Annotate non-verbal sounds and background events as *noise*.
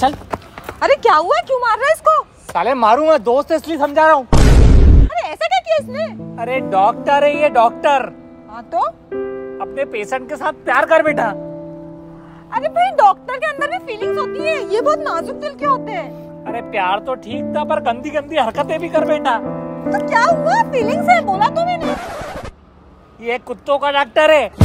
चल। अरे क्या हुआ? क्यों मार रहा है इसको? साले मारूँगा दोस्त है इसलिए समझा रहा हूँ। अरे ऐसा क्या किया इसने? अरे डॉक्टर है ये डॉक्टर। हाँ तो? अपने पेशेंट के साथ प्यार कर बेटा। अरे भाई डॉक्टर के अंदर भी फीलिंग्स होती है। ये बहुत नाजुक दिल के होते हैं। अरे प्यार तो ठीक था पर गंदी गंदी हरकतें भी कर बेटा। तो क्या हुआ? फीलिंग्स है बोला तो मैंने। ये कुत्तों का डॉक्टर है। *laughs*